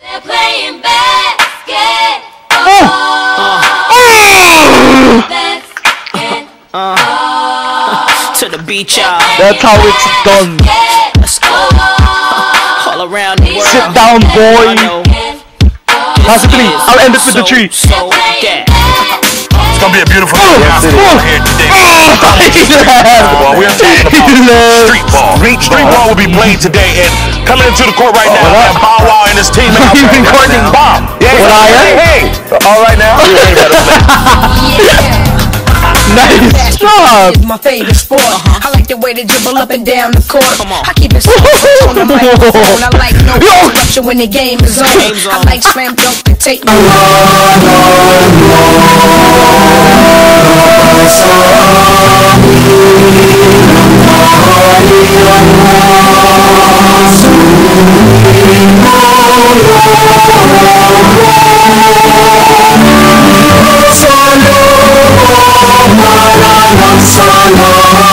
They're playing oh! Oh! basketball. To the beach, y'all. That's how it's done. Let's go. All around the world. Sit down, boy. I know. Pass it to me. I'll end it with the So, tree. So. It's gonna be a beautiful Oh, day out oh. here today. Oh, Well, we're talking about street ball. Street ball will be played today, and coming into the court right now, we have Bow Wow and his team. Bob. Yeah. What I? Hey, hey. All right now. Nice job. My favorite sport. I like the way they dribble up and down the court. Come on. I keep it soft on the microphone. I like no interruption when the game is on. I like slam dunk and take me.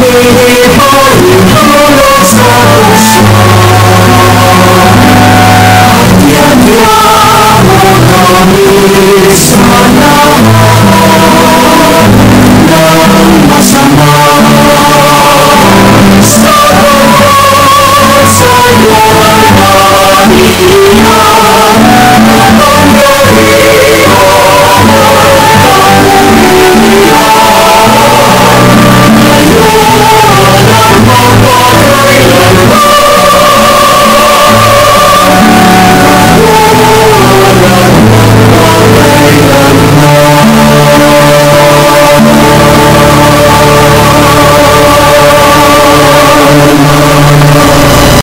Thank